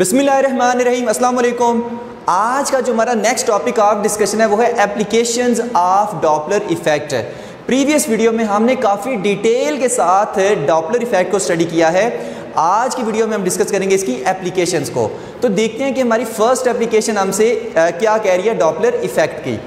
अस्सलाम वालेकुम आज का जो हमारा नेक्स्ट टॉपिक ऑफ़ डिस्कशन है, वो है applications of Doppler effect previous video में हमने काफ़ी डिटेल के साथ डॉपलर इफ़ेक्ट को स्टडी किया है। आज की वीडियो में हम डिस्कस करेंगे इसकी एप्लीकेशंस को। तो देखते हैं कि हमारी फ़र्स्ट एप्लीकेशन हमसे क्या कह रही है डॉपलर इफ़ेक्ट की।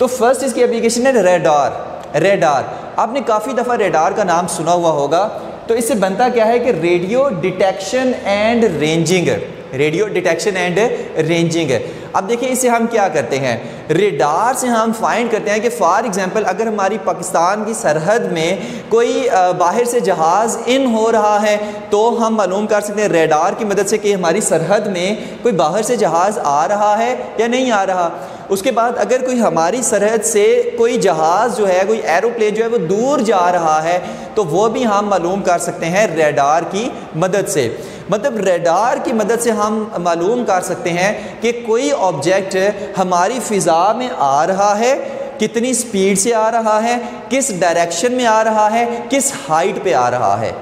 तो फ़र्स्ट इसकी एप्लीकेशन है रेडार रेडार आपने काफ़ी दफ़ा रेडार का नाम सुना हुआ होगा। तो इससे बनता क्या है कि radio detection and ranging radio detection and ranging. अब देखिए इसे हम क्या करते हैं? रेडार से हम फाइंड करते हैं कि फॉर एग्जांपल अगर हमारी पाकिस्तान की सरहद में कोई बाहर से जहाज़ इन हो रहा है तो हम मालूम कर सकते हैं रेडार की मदद से कि हमारी सरहद में कोई बाहर से जहाज़ आ रहा है या नहीं आ रहा। उसके बाद अगर कोई हमारी सरहद से कोई जहाज़ जो है, कोई एरोप्लेन जो है, वो दूर जा रहा है तो वो भी हम मालूम कर सकते हैं रेडार की मदद से। मतलब रेडार की मदद से हम मालूम कर सकते हैं कि कोई ऑब्जेक्ट हमारी फ़िज़ा में आ रहा है, कितनी स्पीड से आ रहा है, किस डायरेक्शन में आ रहा है, किस हाइट पे आ रहा है।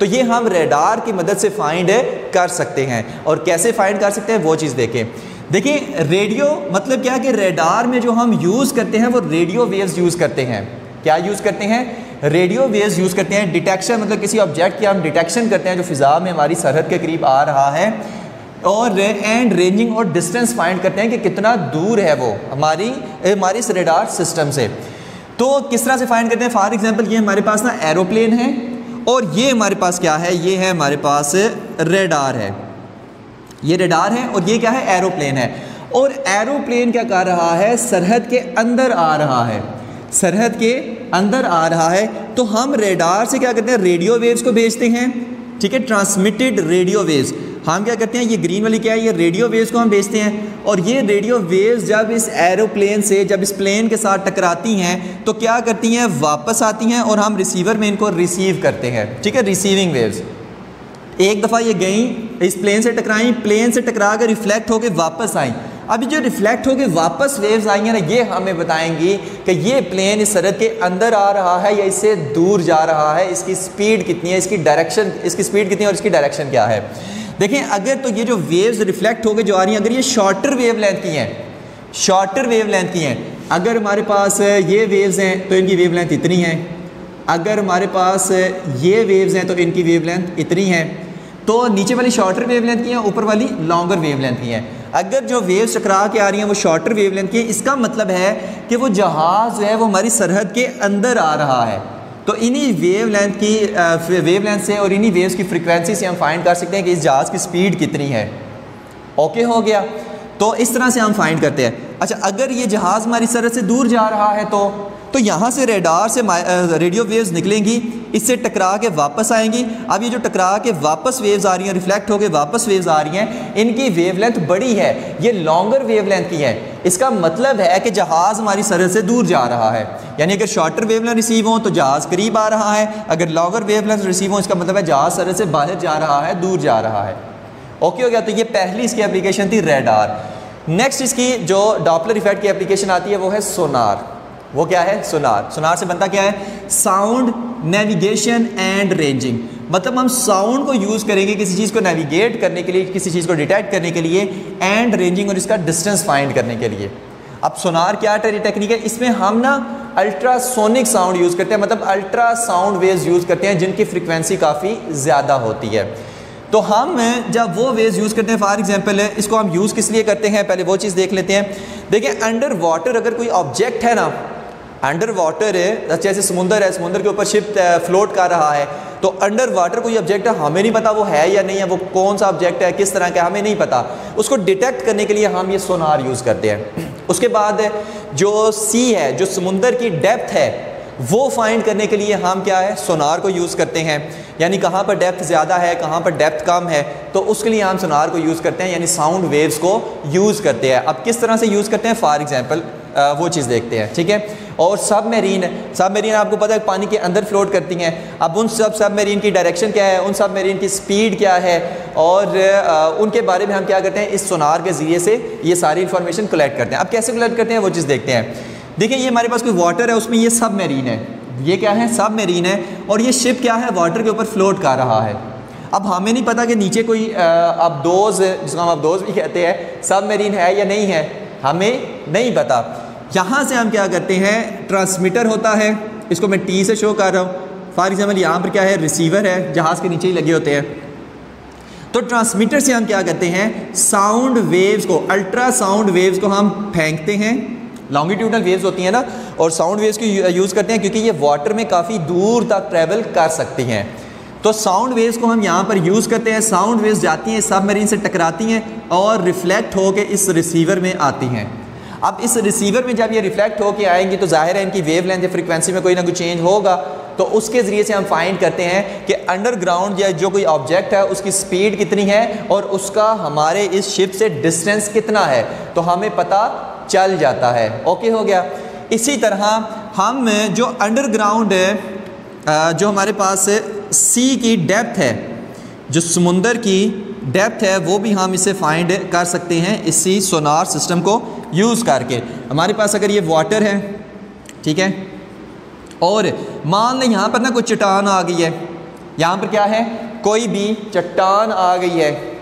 तो ये हम रेडार की मदद से फाइंड कर सकते हैं। और कैसे फाइंड कर सकते हैं, वो चीज़ देखें। देखिए रेडियो मतलब क्या कि रेडार में जो हम यूज़ करते हैं, वो रेडियो वेव्स यूज़ करते हैं। क्या यूज़ करते हैं? रेडियो वेव्स यूज़ करते हैं, डिटेक्शन मतलब किसी ऑब्जेक्ट की हम डिटेक्शन करते हैं, जो फ़िज़ा में हमारी सरहद के करीब आ रहा है। और एंड रेंजिंग और डिस्टेंस फाइंड करते हैं कि कितना दूर है वो, हमारी हमारी रेडार सिस्टम से। तो किस तरह से फाइंड करते हैं? फॉर एग्जांपल ये हमारे पास ना एरोप्लेन है, और ये हमारे पास क्या है? ये है हमारे पास रेडार है। ये रेडार है और ये क्या है? एरोप्लेन है। और एरोप्लेन क्या कर रहा है? सरहद के अंदर आ रहा है। सरहद के अंदर आ रहा है। तो हम रेडार से क्या करते हैं? रेडियो वेव्स को भेजते हैं। ठीक है? ट्रांसमिटेड रेडियो वेव्स हम क्या करते हैं? ये ग्रीन वाली क्या है? ये रेडियो वेव्स को हम भेजते हैं। और ये रेडियो वेव्स जब इस एरोप्लेन से, जब इस प्लेन के साथ टकराती हैं तो क्या करती हैं? वापस आती हैं और हम रिसीवर में इनको रिसीव करते हैं। ठीक है? रिसीविंग वेव्स एक दफ़ा ये गई, इस प्लेन से टकराई प्लेन से टकरा कर रिफ्लेक्ट होकर वापस आई। अभी जो रिफ्लेक्ट होकर वापस वेव्स हैं ना, ये हमें बताएँगी कि ये प्लेन इस सरहद के अंदर आ रहा है या इससे दूर जा रहा है, इसकी स्पीड कितनी है, इसकी डायरेक्शन इसकी स्पीड कितनी है और इसकी डायरेक्शन क्या है। देखें, अगर तो ये जो वेव्स रिफ्लेक्ट होकर जो आ रही हैं, अगर ये शॉर्टर वेव लेंथ की हैं शॉर्टर वेव लेंथ की हैं, अगर हमारे पास ये वेव्स हैं तो इनकी वेव लेंथ इतनी है। अगर हमारे पास ये वेव्स हैं तो इनकी वेव लेंथ इतनी है। तो नीचे वाली शॉर्टर वेव लेंथ की है, ऊपर वाली लॉन्गर वेव लेंथ की है। अगर जो वेव टकरा के आ रही हैं, वो शॉर्टर वेव लेंथ की, इसका मतलब है कि वो जहाज़ जो है, वो हमारी सरहद के अंदर आ रहा है। तो इन्हीं वेव लेंथ की वेव लेंथ से और इन्हीं वेव्स की फ्रिक्वेंसी से हम फाइंड कर सकते हैं कि इस जहाज़ की स्पीड कितनी है। ओके हो गया। तो इस तरह से हम फाइंड करते हैं। अच्छा अगर ये जहाज़ हमारी सरहद से दूर जा रहा है तो तो यहाँ से रेडार से रेडियो वेव्स निकलेंगी, इससे टकरा के वापस आएँगी। अब ये जो टकरा के वापस वेव्स आ रही हैं रिफ्लेक्ट होकर वापस वेव्स आ रही हैं, इनकी वेवलेंथ बड़ी है। ये लॉन्गर वेवलेंथ की है। इसका मतलब है कि जहाज़ हमारी सरहद से दूर जा रहा है। यानी अगर शॉर्टर वेवलेंथ रिसीव हो तो जहाज़ करीब आ रहा है। अगर लॉन्गर वेवलेंथ रिसीव हो, इसका मतलब है जहाज़ सरहद से बाहर जा रहा है, दूर जा रहा है। ओके हो गया। तो ये पहली इसकी एप्लीकेशन थी रेडार नेक्स्ट इसकी जो डॉपलर इफ़ेक्ट की एप्लीकेशन आती है, वो है सोनार वो क्या है? सोनार सोनार से बनता क्या है? साउंड नेविगेशन एंड रेंजिंग मतलब हम साउंड को यूज़ करेंगे किसी चीज़ को नेविगेट करने के लिए, किसी चीज़ को डिटेक्ट करने के लिए एंड रेंजिंग और इसका डिस्टेंस फाइंड करने के लिए. अब सोनार क्या टेक्निक है? इसमें हम ना अल्ट्रासोनिक साउंड यूज़ करते हैं मतलब अल्ट्रा साउंड वेव्स यूज़ करते हैं, जिनकी फ्रिक्वेंसी काफ़ी ज़्यादा होती है. तो हम जब वो वेज यूज़ करते हैं फॉर एग्जांपल इसको हम यूज़ किस लिए करते हैं? पहले वो चीज़ देख लेते हैं. देखिए अंडर वाटर अगर कोई ऑब्जेक्ट है ना अंडर वाटर है जैसे समुंदर है, समुंदर के ऊपर शिप फ्लोट कर रहा है। तो अंडर वाटर कोई ऑब्जेक्ट है, हमें नहीं पता वो है या नहीं है, वो कौन सा ऑब्जेक्ट है, किस तरह का हमें नहीं पता। उसको डिटेक्ट करने के लिए हम ये सोनार यूज़ करते हैं। उसके बाद, जो सी है, जो समुंदर की डेप्थ है, वो फाइंड करने के लिए हम क्या है सोनार को यूज़ करते हैं। यानी कहाँ पर डेप्थ ज़्यादा है, कहाँ पर डेप्थ कम है तो उसके लिए हम सोनार को यूज़ करते हैं, यानी साउंड वेव्स को यूज़ करते हैं। अब किस तरह से यूज़ करते हैं? फॉर वो चीज़ देखते हैं, ठीक है? और सब मेरीन सब मेरीन आपको पता है पानी के अंदर फ्लोट करती हैं। अब उन सब सब मेरीन की डायरेक्शन क्या है? उन सब मेरीन की स्पीड क्या है? और उनके बारे में हम क्या करते हैं? इस सोनार के ज़रिए से ये सारी इन्फॉर्मेशन कलेक्ट करते हैं। अब कैसे कलेक्ट करते हैं? वो चीज़ देखते हैं। देखिए, ये हमारे पास कोई वाटर है, उसमें ये सब मेरीन है। ये क्या है? सब मेरीन है। और ये शिप क्या है? वाटर के ऊपर फ्लोट कर रहा है। अब हमें नहीं पता कि नीचे कोई अबदोज, जिसको हम अबदोज भी कहते हैं सब मेरीन है या नहीं है। हमें नहीं पता। यहाँ से हम क्या करते हैं? ट्रांसमीटर होता है। इसको मैं टी से शो कर रहा हूँ। फॉर एग्ज़ाम्पल यहाँ पर क्या है? रिसीवर है, जहाज़ के नीचे ही लगे होते हैं। तो ट्रांसमीटर से हम क्या करते हैं? साउंड वेव्स को अल्ट्रा साउंड वेव्स को हम फेंकते हैं। लॉन्गिट्यूडल वेव्स होती हैं ना, और साउंड वेव्स को यूज़ करते हैं, क्योंकि ये वाटर में काफ़ी दूर तक ट्रैवल कर सकती हैं। तो साउंड वेव्स को हम यहाँ पर यूज़ करते हैं साउंड वेव्स जाती हैं सब मरीन से टकराती हैं और रिफ्लेक्ट होकर इस रिसीवर में आती हैं। अब इस रिसीवर में जब ये रिफ्लेक्ट होकर आएँगी तो ज़ाहिर है इनकी वेव लेंथ या फ्रिक्वेंसी में कोई ना कोई चेंज होगा। तो उसके ज़रिए से हम फाइंड करते हैं कि अंडरग्राउंड या जो कोई ऑब्जेक्ट है, उसकी स्पीड कितनी है और उसका हमारे इस शिप से डिस्टेंस कितना है। तो हमें पता चल जाता है। ओके हो गया। इसी तरह हम जो अंडरग्राउंड जो हमारे पास सी की डेप्थ है, जो समुंदर की डेप्थ है, वो भी हम इसे फाइंड कर सकते हैं इसी सोनार सिस्टम को यूज़ करके। हमारे पास अगर ये वाटर है, ठीक है? और मान लें यहाँ पर ना कोई चट्टान आ गई है, यहाँ पर क्या है? कोई भी चट्टान आ गई है।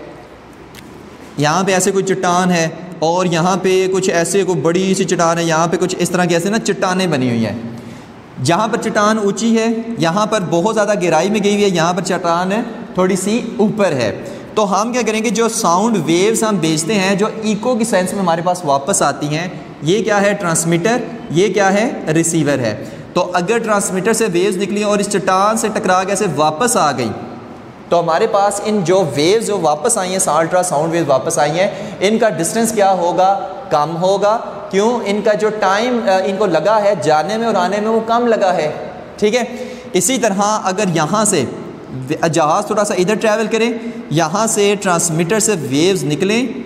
यहाँ पे ऐसे कोई चट्टान है और यहाँ पे कुछ ऐसे कोई बड़ी सी चट्टान है, यहाँ पे कुछ इस तरह की ऐसे ना चट्टानें बनी हुई हैं। जहाँ पर चट्टान ऊँची है, यहाँ पर बहुत ज़्यादा गहराई में गई हुई है, यहाँ पर चट्टान थोड़ी सी ऊपर है। तो हम क्या करेंगे, जो साउंड वेव्स हम भेजते हैं, जो इको की सेंस में हमारे पास वापस आती हैं, ये क्या है ट्रांसमीटर ये क्या है रिसीवर है। तो अगर ट्रांसमीटर से वेव्स निकली और इस चट्टान से टकरा के ऐसे वापस आ गई तो हमारे पास इन जो वेव्स जो वापस आई हैं अल्ट्रा साउंड वेव वापस आई हैं, इनका डिस्टेंस क्या होगा? कम होगा। क्यों? इनका जो टाइम इनको लगा है जाने में और आने में वो कम लगा है। ठीक है? इसी तरह अगर यहाँ से जहाज़ थोड़ा सा इधर ट्रैवल करें, यहाँ से ट्रांसमीटर से वेव्स निकलें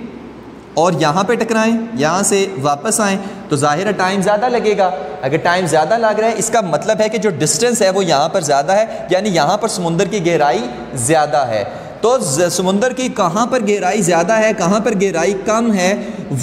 और यहाँ पे टकराएँ, यहाँ से वापस आएँ तो ज़ाहिर है टाइम ज़्यादा लगेगा। अगर टाइम ज़्यादा लग रहा है, इसका मतलब है कि जो डिस्टेंस है वो यहाँ पर ज़्यादा है, यानी यहाँ पर समुंदर की गहराई ज़्यादा है। तो समुंदर की कहाँ पर गहराई ज़्यादा है कहाँ पर गहराई कम है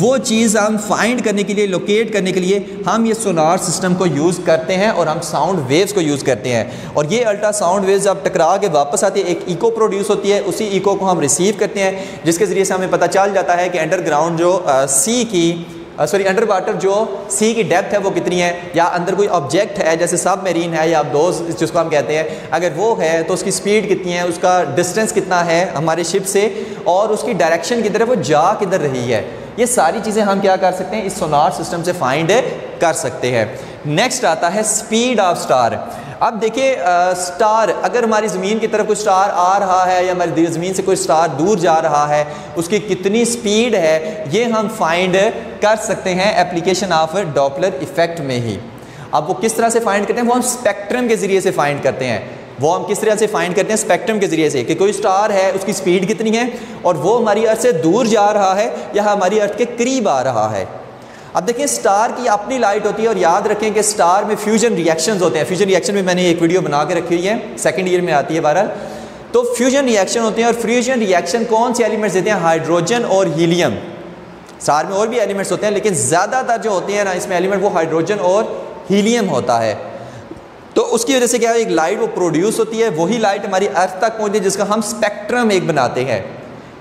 वो चीज़ हम फाइंड करने के लिए लोकेट करने के लिए हम ये सोनार सिस्टम को यूज़ करते हैं और हम साउंड वेव्स को यूज़ करते हैं। और ये अल्ट्रा साउंड वेव्स जब टकरा के वापस आती है एक इको प्रोड्यूस होती है उसी इको को हम रिसीव करते हैं जिसके ज़रिए से हमें पता चल जाता है कि अंडरग्राउंड जो आ, सी की सॉरी अंडर वाटर जो सी की डेप्थ है वो कितनी है? या अंदर कोई ऑब्जेक्ट है, जैसे सब मेरीन है या दोज जिसको हम कहते हैं, अगर वो है तो उसकी स्पीड कितनी है, उसका डिस्टेंस कितना है हमारे शिप से, और उसकी डायरेक्शन किधर है, वो जा किधर रही है? ये सारी चीज़ें हम क्या कर सकते हैं? इस सोनार सिस्टम से फाइंड कर सकते हैं। नेक्स्ट आता है स्पीड ऑफ़ स्टार अब देखिए स्टार अगर हमारी ज़मीन की तरफ़ कोई स्टार आ रहा है, या हमारी ज़मीन से कोई स्टार दूर जा रहा है, उसकी कितनी स्पीड है, ये हम फाइंड कर सकते हैं एप्लीकेशन ऑफ़ डॉपलर इफ़ेक्ट में ही। अब वो किस तरह से फाइंड करते हैं, वो हम स्पेक्ट्रम के ज़रिए से फाइंड करते हैं। वो हम किस तरह से फाइंड करते हैं स्पेक्ट्रम के ज़रिए से, कि कोई स्टार है, उसकी स्पीड कितनी है, और वो हमारी अर्थ से दूर जा रहा है, या हमारी अर्थ के करीब आ रहा है। अब देखिए स्टार की अपनी लाइट होती है, और याद रखें कि स्टार में फ्यूजन रिएक्शंस होते हैं। फ्यूजन रिएक्शन में मैंने एक वीडियो बना के रखी हुई है सेकंड ईयर में आती है बहरहाल। तो फ्यूजन रिएक्शन होते हैं, और फ्यूजन रिएक्शन कौन से एलिमेंट्स देते हैं? हाइड्रोजन और हीलियम स्टार में और भी एलिमेंट्स होते हैं लेकिन ज़्यादातर जो होते हैं ना इसमें एलिमेंट वो हाइड्रोजन और हीलियम होता है। तो उसकी वजह से क्या है एक लाइट वो प्रोड्यूस होती है वही लाइट हमारी अर्थ तक पहुँचती है जिसका हम स्पेक्ट्रम एक बनाते हैं।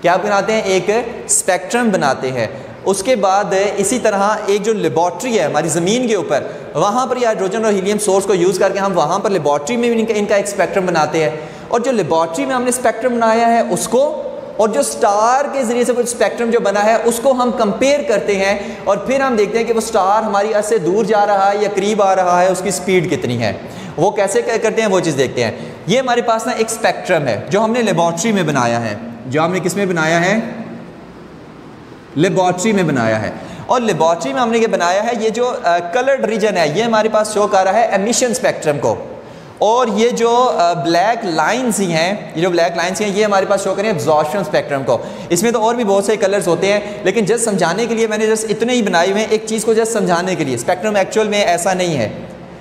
क्या बनाते हैं? एक स्पेक्ट्रम बनाते हैं। उसके बाद इसी तरह एक जो लेबॉर्ट्री है हमारी ज़मीन के ऊपर वहाँ पर हाइड्रोजन और हीलियम सोर्स को यूज़ करके हम वहाँ पर लेबॉट्री में भी इनका, इनका एक स्पेक्ट्रम बनाते हैं। और जो लेबॉर्ट्री में हमने स्पेक्ट्रम बनाया है उसको और जो स्टार के ज़रिए से कुछ स्पेक्ट्रम जो बना है, उसको हम कंपेयर करते हैं और फिर हम देखते हैं कि वो स्टार हमारी अर्थ से दूर जा रहा है या करीब आ रहा है, उसकी स्पीड कितनी है। वो कैसे करते हैं, वो चीज़ देखते हैं। ये हमारे पास ना एक स्पेक्ट्रम है, जो हमने लेबॉर्ट्री में बनाया है। जो हमने किसमें बनाया है? लेबॉर्ट्री में बनाया है। और लेबॉर्ट्री में हमने ये बनाया है, ये जो कलर्ड रीजन है, ये हमारे पास शो कर रहा है एमिशन स्पेक्ट्रम को। और ये जो ब्लैक लाइंस ही हैं, ये जो ब्लैक लाइंस हैं ये हमारे पास शो करें एब्जॉर्शन स्पेक्ट्रम को। इसमें तो और भी बहुत से कलर्स होते हैं, लेकिन जस्ट समझाने के लिए मैंने जस्ट इतने ही बनाए हुए हैं, एक चीज़ को जस्ट समझाने के लिए। स्पेक्ट्रम एक्चुअल में ऐसा नहीं है।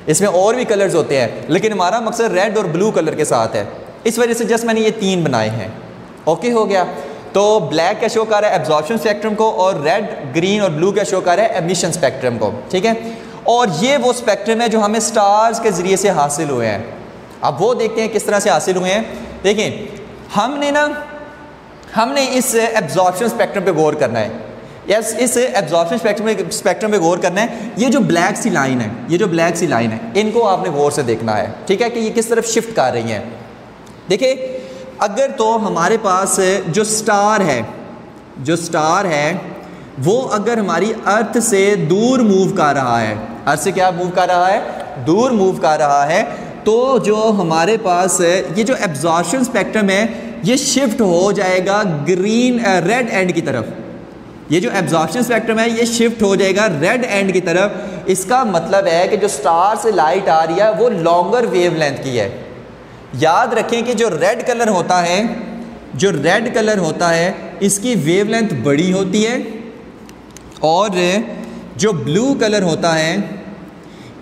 इसमें और भी कलर्स होते हैं, लेकिन हमारा मकसद रेड और ब्लू कलर के साथ है। इस वजह से जस्ट मैंने ये तीन बनाए हैं। ओके हो गया। तो ब्लैक का शो कर रहा है? एब्जॉर्प्शन स्पेक्ट्रम को और रेड ग्रीन और ब्लू का शो कर रहा है? एमिशन स्पेक्ट्रम को। ठीक है? और ये वो स्पेक्ट्रम है जो हमें स्टार्स के ज़रिए से हासिल हुए हैं। अब वो देखते हैं किस तरह से हासिल हुए हैं। देखें हमने ना, हमने इस एब्जॉर्प्शन स्पेक्ट्रम पे गौर करना है। यस इस एब्जॉर्प्शन स्पेक्ट्रम स्पेक्ट्रम पे गौर करना है। ये जो ब्लैक सी लाइन है, ये जो ब्लैक सी लाइन है, इनको आपने गौर से देखना है। ठीक है कि ये किस तरफ़ शिफ्ट कर रही हैं। देखिए, अगर तो हमारे पास जो स्टार है, जो स्टार है, वो अगर हमारी अर्थ से दूर मूव कर रहा है अर्थ से क्या मूव कर रहा है? दूर मूव कर रहा है। तो जो हमारे पास ये जो एब्जॉर्शन स्पेक्ट्रम है, ये शिफ्ट हो जाएगा ग्रीन रेड एंड की तरफ़। ये जो एब्जॉर्प्शन स्पेक्ट्रम है, ये शिफ्ट हो जाएगा रेड एंड की तरफ़। इसका मतलब है कि जो स्टार से लाइट आ रही है, वो लॉन्गर वेव लेंथ की है। याद रखें कि जो रेड कलर होता है, जो रेड कलर होता है, इसकी वेव लेंथ बड़ी होती है और जो ब्लू कलर होता है,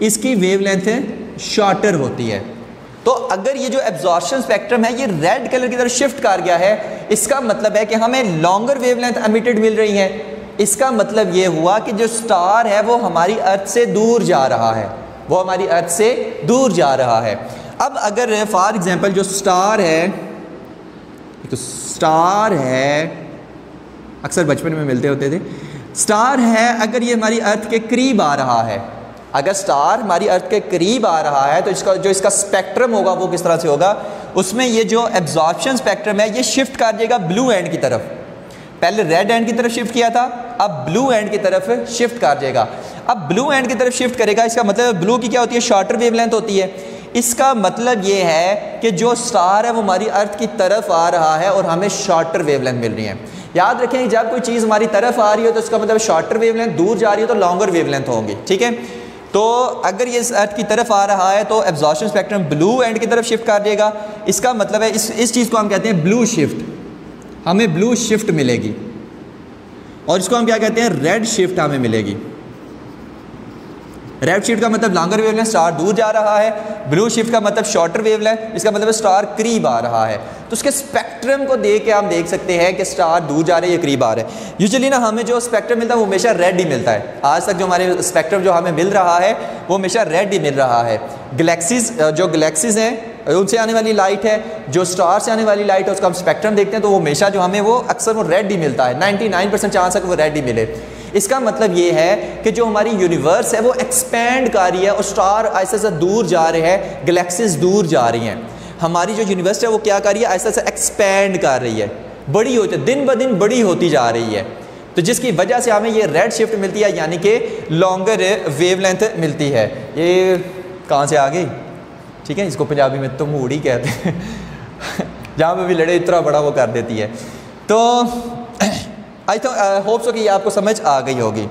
इसकी वेव लेंथ शॉर्टर होती है। तो अगर ये जो एब्जॉर्शन स्पेक्ट्रम है, ये रेड कलर की तरफ़ शिफ्ट कर गया है, इसका मतलब है कि हमें लॉन्गर वेवलेंथ एमिटेड मिल रही है। इसका मतलब ये हुआ कि जो स्टार है, वो हमारी अर्थ से दूर जा रहा है। वो हमारी अर्थ से दूर जा रहा है। अब अगर फॉर एग्जांपल जो स्टार है तो स्टार है, अक्सर बचपन में मिलते होते थे स्टार है अगर ये हमारी अर्थ के करीब आ रहा है। अगर स्टार हमारी अर्थ के करीब आ रहा है तो इसका, जो इसका स्पेक्ट्रम होगा, वो किस तरह से होगा? उसमें ये जो एब्जॉर्प्शन स्पेक्ट्रम है, ये शिफ्ट कर देगा ब्लू एंड की तरफ़। पहले रेड एंड की तरफ़ शिफ्ट किया था, अब ब्लू एंड की तरफ़ शिफ्ट कर देगा। अब ब्लू एंड की तरफ़ शिफ्ट करेगा, इसका मतलब ब्लू की क्या होती है? शॉर्टर वेवलेंथ होती है। इसका मतलब ये है कि जो स्टार है, वो हमारी अर्थ की तरफ़ आ रहा है और हमें शॉर्टर वेवलेंथ मिल रही है। याद रखें, जब कोई चीज़ हमारी तरफ़ आ रही हो तो उसका मतलब शॉर्टर वेवलेंथ दूर जा रही हो तो लॉन्गर वेवलेंथ होंगी, ठीक है? तो अगर ये अर्थ की तरफ़ आ रहा है तो एब्जॉर्शन स्पेक्ट्रम ब्लू एंड की तरफ़ शिफ्ट कर देगा। इसका मतलब है, इस इस चीज़ को हम कहते हैं ब्लू शिफ्ट हमें ब्लू शिफ्ट मिलेगी। और इसको हम क्या कहते हैं? रेड शिफ्ट हमें मिलेगी। रेड शिफ्ट का मतलब लॉन्गर वेवलेंथ स्टार दूर जा रहा है ब्लू शिफ्ट का मतलब शॉर्टर वेवलेंथ इसका मतलब स्टार करीब आ रहा है। तो उसके स्पेक्ट्रम को देख के आप देख सकते हैं कि स्टार दूर जा रहे हैं या करीब आ रहे हैं। यूजुअली ना हमें जो स्पेक्ट्रम मिलता है वो हमेशा रेड ही मिलता है। आज तक जो हमारे स्पेक्ट्रम जो हमें मिल रहा है, वो हमेशा रेड ही मिल रहा है। गलेक्सीज जो गलेक्सीज हैं उनसे आने वाली लाइट है, जो स्टार से आने वाली लाइट है, उसका हम स्पेक्ट्रम देखते हैं तो वो हमेशा जो हमें वो अक्सर वो रेड ही मिलता है। 99 परसेंट चांस है कि वो रेड ही मिले। इसका मतलब ये है कि जो हमारी यूनिवर्स है, वो एक्सपेंड कर रही है और स्टार ऐसे ऐसे दूर जा रहे हैं गलेक्सीज दूर जा रही हैं। हमारी जो यूनिवर्स है, वो क्या कर रही है? ऐसे ऐसा एक्सपेंड कर रही है। बड़ी होती है दिन ब दिन बड़ी होती जा रही है। तो जिसकी वजह से हमें ये रेड शिफ्ट मिलती है, यानी कि लॉन्गर वेवलेंथ मिलती है। ये कहाँ से आ गई? ठीक है, इसको पंजाबी में तो मूड ही कहते हैं। जहाँ पे भी लड़े, इतना बड़ा वो कर देती है। तो आई तो होप सो कि ये आपको समझ आ गई होगी।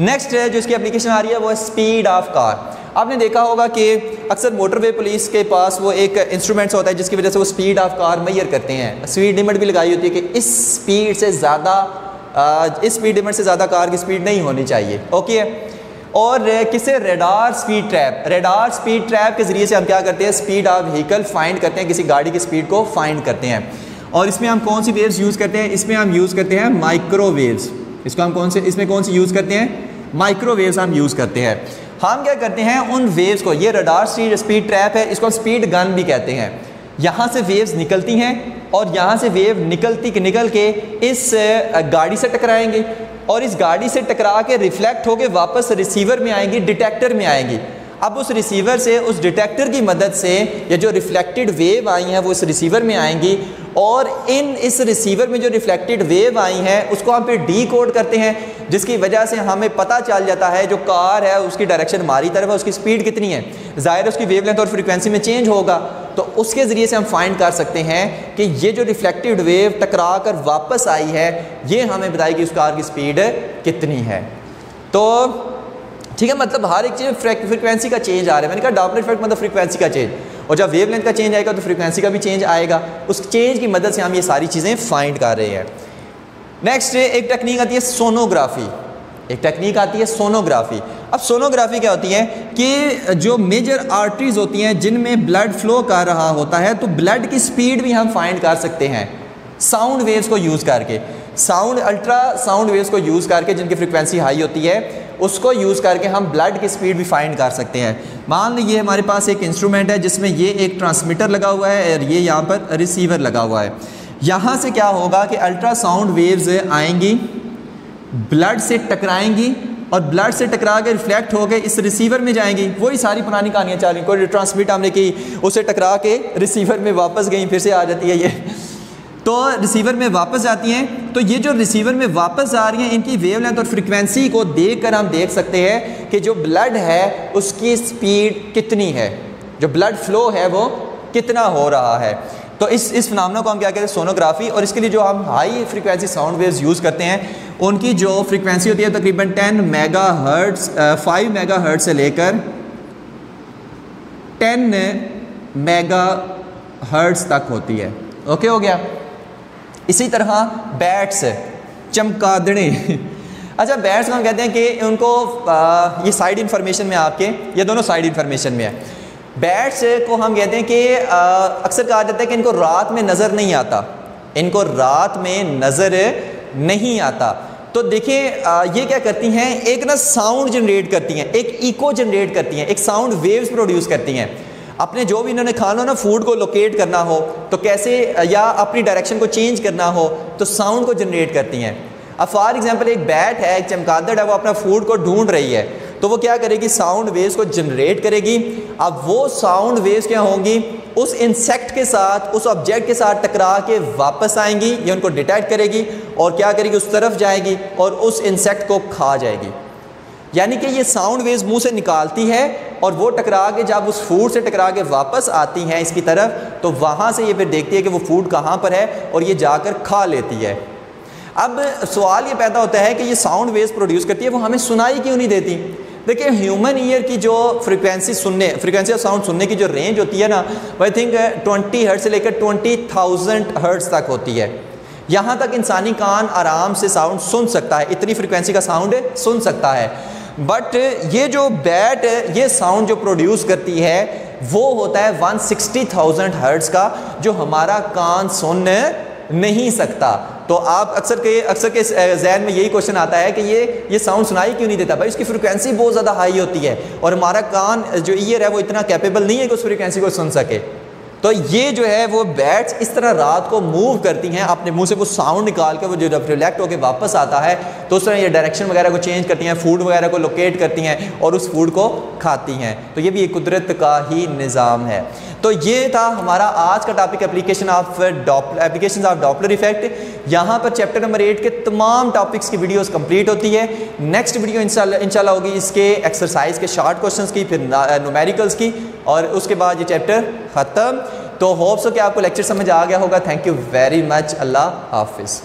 नेक्स्ट है, जो इसकी एप्लीकेशन आ रही है, वो है स्पीड ऑफ़ कार आपने देखा होगा कि अक्सर मोटरवे पुलिस के पास वो एक इंस्ट्रूमेंट्स होता है, जिसकी वजह से वो स्पीड ऑफ़ कार मैयर करते हैं। स्पीड लिमिट भी लगाई होती है कि इस स्पीड से ज़्यादा इस स्पीड लिमिट से ज़्यादा कार की स्पीड नहीं होनी चाहिए। ओके और किसे? Radar speed trap radar speed trap के ज़रिए से हम क्या करते हैं? स्पीड ऑफ़ व्हीकल फाइंड करते हैं, किसी गाड़ी की स्पीड को फाइंड करते हैं। और इसमें हम कौन सी वेव्स यूज़ करते हैं? इसमें हम यूज़ करते हैं माइक्रोवेव्स इसको हम कौन से, इसमें कौन सी यूज़ करते हैं? माइक्रोवेव्स हम यूज़ करते हैं। हम क्या करते हैं? उन वेव्स को, ये रडार स्पीड ट्रैप है, इसको स्पीड गन भी कहते हैं। यहाँ से वेव्स निकलती हैं और यहाँ से वेव निकलती के निकल के इस गाड़ी से टकराएँगे। और इस गाड़ी से टकरा के रिफ्लेक्ट होकर वापस रिसीवर में आएँगी डिटेक्टर में आएँगी। अब उस रिसीवर से, उस डिटेक्टर की मदद से या जो रिफ्लेक्टेड वेव आई हैं, वो इस रिसीवर में आएँगी और इन इस रिसीवर में जो रिफ्लेक्टेड वेव आई हैं, उसको हम फिर डी कोड करते हैं, जिसकी वजह से हमें पता चल जाता है जो कार है, उसकी डायरेक्शन हमारी तरफ़ है, उसकी स्पीड कितनी है। ज़ाहिर उसकी वेव और फ्रिक्वेंसी में चेंज होगा तो उसके ज़रिए से हम फाइंड कर सकते हैं कि ये जो रिफ्लेक्टेड वेव टकरा कर वापस आई है, ये हमें बताएगी उस कार की स्पीड कितनी है। तो ठीक है मतलब हर एक चीज़ फ्रिक्वेंसी का चेंज आ रहा है। मैंने कहा डॉपलर इफ़ेक्ट मतलब फ्रिक्वेंसी का चेंज और जब वेवलेंथ का चेंज आएगा तो फ्रिक्वेंसी का भी चेंज आएगा। उस चेंज की मदद से हम ये सारी चीज़ें फाइंड कर रहे हैं। नेक्स्ट एक टेक्निक आती है सोनोग्राफी एक टेक्निक आती है सोनोग्राफी अब सोनोग्राफी क्या होती है कि जो मेजर आर्टरीज होती हैं, जिनमें ब्लड फ्लो कर रहा होता है तो ब्लड की स्पीड भी हम फाइंड कर सकते हैं। साउंड वेव्स को यूज़ करके। साउंड अल्ट्रा साउंड वेव्स को यूज़ करके जिनकी फ्रिक्वेंसी हाई होती है उसको यूज़ करके हम ब्लड की स्पीड भी फाइंड कर सकते हैं। मान लीजिए हमारे पास एक इंस्ट्रूमेंट है, जिसमें ये एक ट्रांसमीटर लगा हुआ है और ये यहाँ पर रिसीवर लगा हुआ है। यहाँ से क्या होगा कि अल्ट्रासाउंड वेव्स आएँगी ब्लड से टकराएँगी और ब्लड से टकरा के रिफ्लेक्ट होकर इस रिसीवर में जाएँगी। वही सारी पुरानी कहानियाँ चल रही कोई ट्रांसमिट हमने की, उसे टकरा के रिसीवर में वापस गई, फिर से आ जाती है ये। तो रिसीवर में वापस जाती हैं तो ये जो रिसीवर में वापस आ रही हैं, इनकी वेव लेंथ और फ्रिक्वेंसी को देख कर हम देख सकते हैं कि जो ब्लड है, उसकी स्पीड कितनी है। जो ब्लड फ्लो है, वो कितना हो रहा है। तो इस इस फिनमना को हम क्या कहते हैं? सोनोग्राफी और इसके लिए जो हम high frequency sound waves use करते हैं, उनकी जो फ्रिक्वेंसी होती है, तकरीबन ten megahertz five megahertz से लेकर टेन मेगा हर्ट्स तक होती है। ओके हो गया? इसी तरह बैट्स चमकादड़े। अच्छा बैट्स को हम कहते हैं कि उनको आ, ये साइड इन्फॉर्मेशन में आपके ये दोनों साइड इन्फॉर्मेशन में है। बैट्स को हम कहते हैं कि अक्सर कहा जाता है कि इनको रात में नज़र नहीं आता। इनको रात में नज़र नहीं आता। तो देखिए ये क्या करती हैं एक ना साउंड जनरेट करती हैं एक इको जनरेट करती हैं एक साउंड वेव्स प्रोड्यूस करती हैं। अपने जो भी इन्होंने खाना हो ना फ़ूड को लोकेट करना हो तो कैसे, या अपनी डायरेक्शन को चेंज करना हो तो साउंड को जनरेट करती हैं। अब फॉर एग्जांपल एक बैट है, एक चमकादड़ है, वो अपना फ़ूड को ढूंढ रही है तो वो क्या करेगी? साउंड वेव्स को जनरेट करेगी। अब वो साउंड वेव्स क्या होंगी? उस इंसेक्ट के साथ, उस ऑब्जेक्ट के साथ टकरा के वापस आएँगी, ये उनको डिटेक्ट करेगी, और क्या करेगी? उस तरफ़ जाएगी, और उस इंसेक्ट को खा जाएगी। यानी कि ये साउंड वेव्स मुँह से निकालती है और वो टकरा के जब उस फ़ूड से टकरा के वापस आती हैं इसकी तरफ़ तो वहाँ से ये फिर देखती है कि वो फ़ूड कहाँ पर है और ये जाकर खा लेती है। अब सवाल ये पैदा होता है कि ये साउंड वेव्स प्रोड्यूस करती है, वो हमें सुनाई क्यों नहीं देती? देखिए ह्यूमन ईयर की जो फ्रिक्वेंसी सुनने फ्रिक्वेंसी ऑफ़ साउंड सुनने की जो रेंज होती है ना आई थिंक ट्वेंटी हर्ट से लेकर ट्वेंटी थाउज़ेंड हर्ट्स तक होती है। यहाँ तक इंसानी कान आराम से साउंड सुन सकता है, इतनी फ्रिक्वेंसी का साउंड सुन सकता है। बट ये जो बैट ये साउंड जो प्रोड्यूस करती है, वो होता है वन सिक्सटी थाउज़ेंड हर्ट्स का, जो हमारा कान सुन नहीं सकता। तो आप अक्सर के अक्सर के जहन में यही क्वेश्चन आता है कि ये ये साउंड सुनाई क्यों नहीं देता? भाई उसकी फ्रिक्वेंसी बहुत ज़्यादा हाई होती है। और हमारा कान, जो ईयर है, वो इतना कैपेबल नहीं है कि उस फ्रिक्वेंसी को सुन सके। तो ये जो है वो बैट्स इस तरह रात को मूव करती हैं, अपने मुँह से वो साउंड निकाल के वो जो जब रिलेक्ट होकर वापस आता है तो उस तरह ये डायरेक्शन वगैरह को चेंज करती हैं फ़ूड वगैरह को लोकेट करती हैं और उस फ़ूड को खाती हैं। तो ये भी एक कुदरत का ही निज़ाम है। तो ये था हमारा आज का topic application of application of Doppler effect यहाँ पर चैप्टर नंबर एट के तमाम टॉपिक्स की वीडियोस कंप्लीट होती है. नेक्स्ट वीडियो इंशाल्लाह होगी इसके एक्सरसाइज के शार्ट क्वेश्चंस की, फिर न्यूमेरिकल्स की, और उसके बाद ये चैप्टर ख़त्म. तो होप्स हो कि आपको लेक्चर समझ आ गया होगा. थैंक यू वेरी मच अल्लाह हाफिज़.